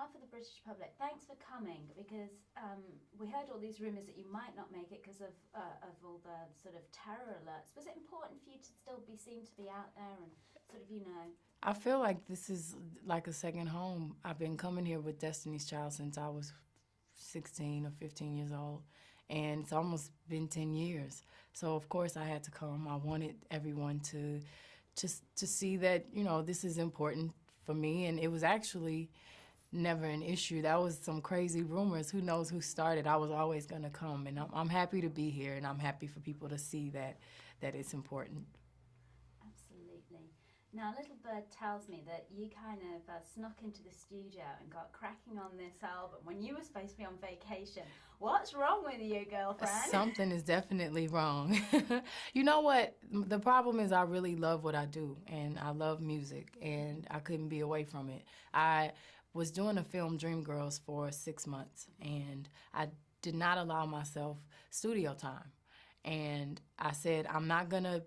behalf of the British public, thanks for coming because um, we heard all these rumours that you might not make it because of uh, of all the sort of terror alerts. Was it important for you to still be seen to be out there and sort of you know? I feel like this is like a second home. I've been coming here with Destiny's Child since I was 16 or 15 years old, and it's almost been 10 years. So of course I had to come. I wanted everyone to just to see that you know this is important for me, and it was actually never an issue. That was some crazy rumors. Who knows who started? I was always going to come, and I'm, I'm happy to be here, and I'm happy for people to see that that it's important. Absolutely. Now, Little Bird tells me that you kind of uh, snuck into the studio and got cracking on this album when you were supposed to be on vacation. What's wrong with you, girlfriend? Something is definitely wrong. you know what? The problem is I really love what I do, and I love music, and I couldn't be away from it. I was doing a film, Dreamgirls, for six months, and I did not allow myself studio time. And I said, I'm not to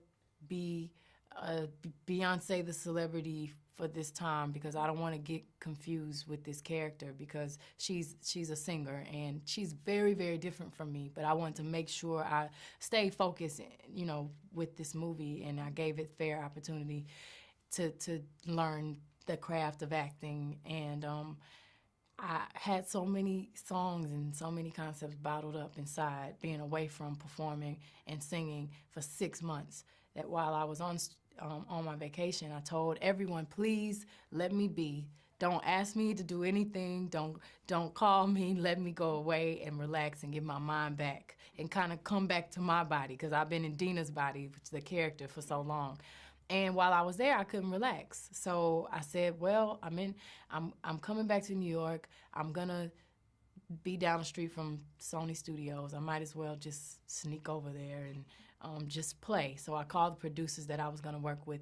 be uh, Beyonce the celebrity for this time because I don't want to get confused with this character because she's she's a singer and she's very very different from me but I wanted to make sure I stay focused you know with this movie and I gave it fair opportunity to to learn the craft of acting and um, I had so many songs and so many concepts bottled up inside being away from performing and singing for six months that while I was on um, on my vacation, I told everyone, please let me be. Don't ask me to do anything. Don't don't call me. Let me go away and relax and get my mind back and kind of come back to my body because I've been in Deena's body, which is the character, for so long. And while I was there, I couldn't relax. So I said, "Well, I'm in. I'm I'm coming back to New York. I'm gonna be down the street from Sony Studios. I might as well just sneak over there and um, just play. So I called the producers that I was to work with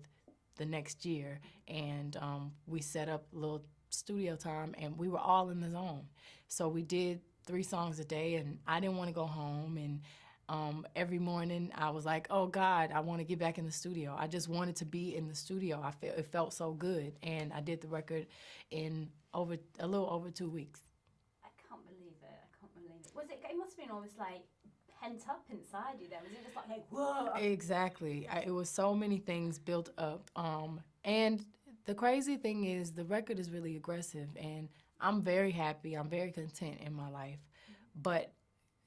the next year, and um, we set up a little studio time, and we were all in the zone. So we did three songs a day, and I didn't want to go home, and um, every morning I was like, "Oh God, I want to get back in the studio." I just wanted to be in the studio. I felt it felt so good, and I did the record in over a little over two weeks I can't believe it. I can't believe it. Was it? It must have been almost like pent up inside you. Then was it just like, like whoa? Exactly. I, it was so many things built up. Um, and the crazy thing is, the record is really aggressive, and I'm very happy. I'm very content in my life, but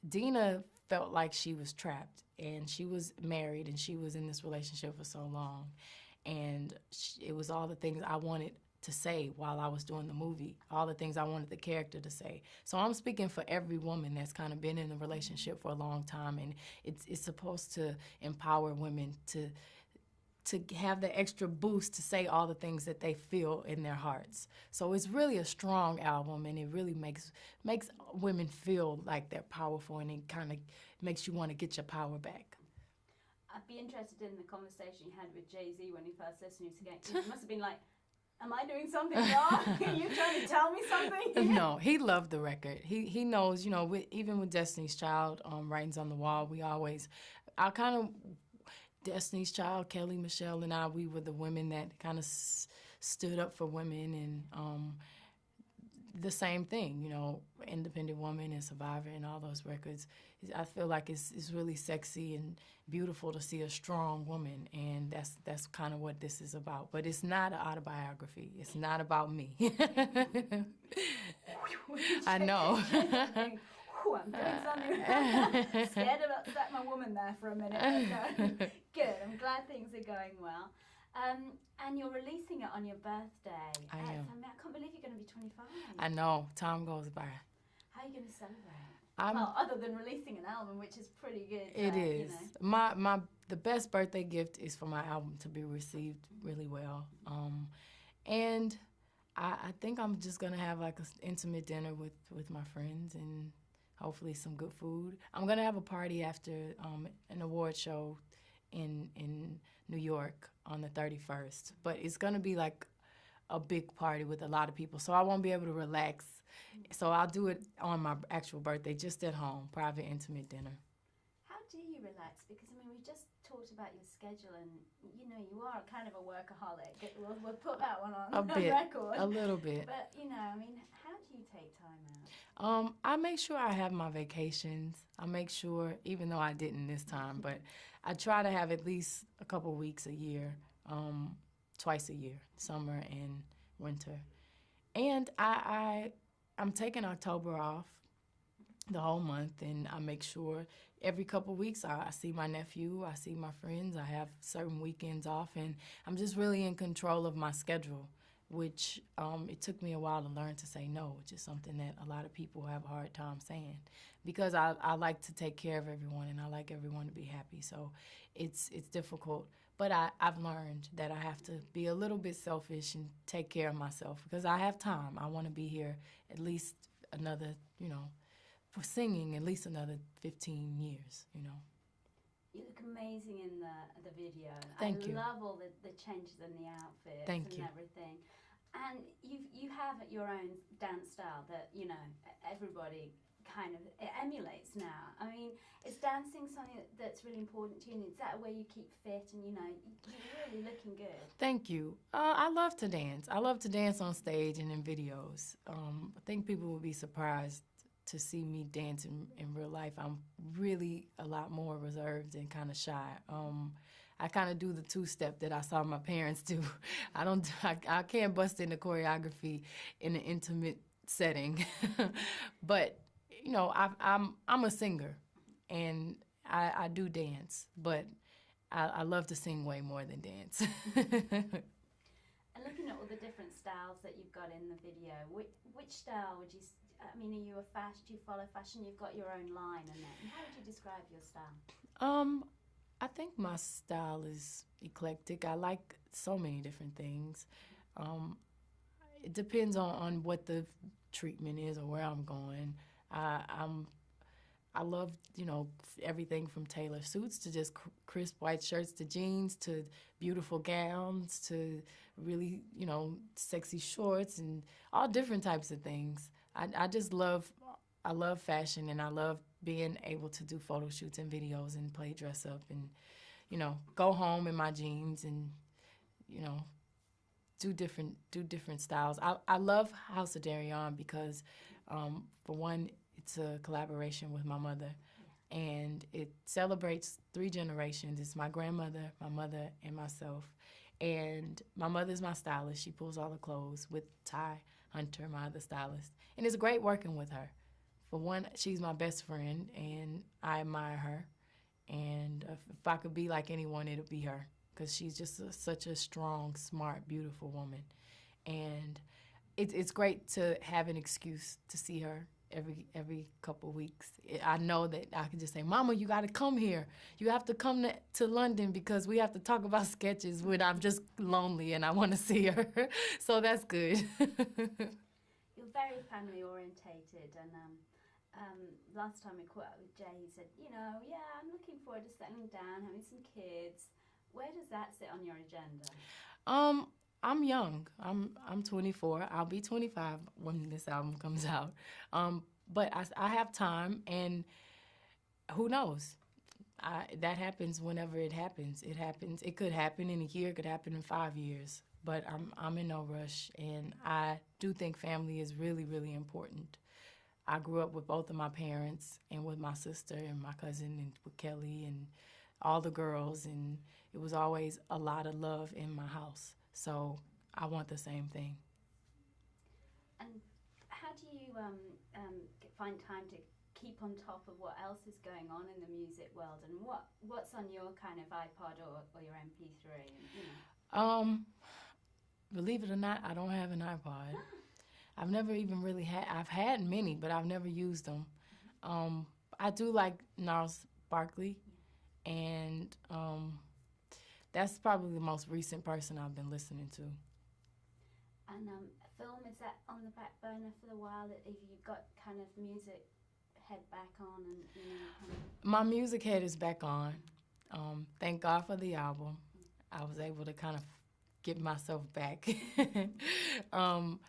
Deena felt like she was trapped, and she was married, and she was in this relationship for so long, and she, it was all the things I wanted to say while I was doing the movie, all the things I wanted the character to say. So I'm speaking for every woman that's kind of been in a relationship for a long time, and it's it's supposed to empower women to to have the extra boost to say all the things that they feel in their hearts. So it's really a strong album and it really makes makes women feel like they're powerful and it kind of makes you want to get your power back. I'd be interested in the conversation you had with Jay-Z when he first listened to you. It must have been like Am I doing something wrong? Are you trying to tell me something? no, he loved the record. He he knows, you know, with, even with Destiny's Child, um, Writings on the Wall, we always, I kind of, Destiny's Child, Kelly, Michelle, and I, we were the women that kind of s- stood up for women and um, the same thing, you know, Independent Woman and Survivor and all those records. I feel like it's, it's really sexy and beautiful to see a strong woman, and that's that's kind of what this is about. But it's not an autobiography. It's not about me. I know. I'm doing something. Scared to upset my woman there for a minute. Good. I'm glad things are going well. Um, and you're releasing it on your birthday. I am. I, mean, I can't believe you're going to be 25. I know. Time goes by. How are you going to celebrate? I'm, well, other than releasing an album, which is pretty good. It uh, is. You know. My my the best birthday gift is for my album to be received really well. Um, and I, I think I'm just gonna have like an intimate dinner with with my friends and hopefully some good food. I'm gonna have a party after um, an award show in in New York on the 31st, but it's gonna be like a big party with a lot of people, so I won't be able to relax. So I'll do it on my actual birthday, just at home, private, intimate dinner. How do you relax? Because I mean, we just talked about your schedule, and you know, you are kind of a workaholic. We'll, we'll put that one on A bit, record. a little bit. But you know, I mean, how do you take time out? Um, I make sure I have my vacations. I make sure, even though I didn't this time, but I try to have at least a couple weeks a year, um, twice a year, summer and winter. And I, I, I'm taking October off the whole month, and I make sure every couple weeks I, I see my nephew, I see my friends, I have certain weekends off, and I'm just really in control of my schedule which um, it took me a while to learn to say no, which is something that a lot of people have a hard time saying, because I, I like to take care of everyone and I like everyone to be happy. So it's it's difficult, but I, I've learned that I have to be a little bit selfish and take care of myself because I have time. I want to be here at least another, you know, for singing at least another 15 years, you know. You look amazing in the the video. Thank I you. love all the, the changes in the outfits Thank and you. everything. And you you have your own dance style that you know everybody kind of emulates now. I mean, is dancing something that's really important to you? And is that a way you keep fit? And you know, you're really looking good. Thank you. Uh, I love to dance. I love to dance on stage and in videos. Um, I think people will be surprised to see me dance in, in real life. I'm really a lot more reserved and kind of shy. Um, I kind of do the two step that I saw my parents do. I don't. I, I can't bust into choreography in an intimate setting, but you know, I, I'm I'm a singer, and I, I do dance, but I, I love to sing way more than dance. And looking at all the different styles that you've got in the video, which, which style would you? I mean, are you a fashion? Do you follow fashion? You've got your own line, and then how would you describe your style? um, I think my style is eclectic. I like so many different things. Um, it depends on, on what the treatment is or where I'm going. I, I'm I love you know everything from tailor suits to just crisp white shirts to jeans to beautiful gowns to really you know sexy shorts and all different types of things. I, I just love I love fashion and I love being able to do photo shoots and videos and play dress up and you know go home in my jeans and you know do different do different styles. I, I love House of Deréon because um, for one it's a collaboration with my mother and it celebrates three generations. It's my grandmother, my mother, and myself. And my mother's my stylist. She pulls all the clothes with Ty Hunter, my other stylist. And it's great working with her. For one, she's my best friend and I admire her. And if, I could be like anyone, it'd be her because she's just a, such a strong, smart, beautiful woman. And it, it's great to have an excuse to see her every every couple weeks. I know that I can just say, "Mama, you got to come here. You have to come to, to London because we have to talk about sketches when I'm just lonely and I want to see her." so that's good. You're very family orientated, and um, um, last time we caught up with Jay, he said, you know, yeah, I'm looking forward to settling down, having some kids. Where does that sit on your agenda? um, I'm young. I'm I'm 24. I'll be 25 when this album comes out. Um, but I, I have time, and who knows? I, that happens whenever it happens. It happens. It could happen in a year. It could happen in five years. But I'm I'm in no rush, and I do think family is really really important. I grew up with both of my parents, and with my sister and my cousin, and with Kelly and all the girls, and it was always a lot of love in my house. So I want the same thing. And how do you um, um, find time to keep on top of what else is going on in the music world, and what what's on your kind of iPod or, or your MP3? And, you know. Um, believe it or not, I don't have an iPod. I've never even really had. I've had many, but I've never used them. Um, I do like Gnarls Barkley, and um, that's probably the most recent person I've been listening to. And um, film is that on the back burner for the while? If you got kind of music head back on and you know kind of My music head is back on. Um, thank God for the album. I was able to kind of get myself back. um,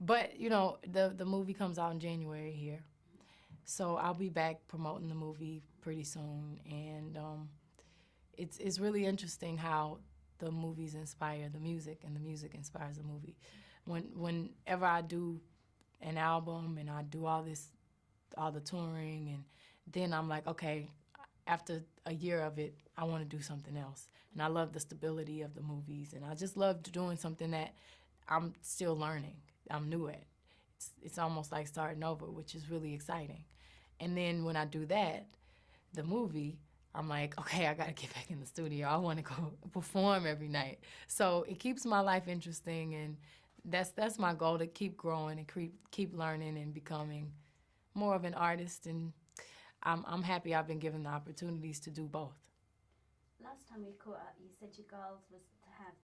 but you know, the the movie comes out in January here, so I'll be back promoting the movie pretty soon, and um, it's it's really interesting how the movies inspire the music and the music inspires the movie. When whenever I do an album and I do all this all the touring and then I'm like, okay, after a year of it, I want to do something else. And I love the stability of the movies and I just love doing something that I'm still learning. I'm new at. It's it's almost like starting over, which is really exciting. And then when I do that, the movie, I'm like, okay, I got to get back in the studio. I want to go perform every night. So it keeps my life interesting, and that's that's my goal to keep growing and keep keep learning and becoming more of an artist. And I'm I'm happy I've been given the opportunities to do both. Last time we caught up, you said your goals was to have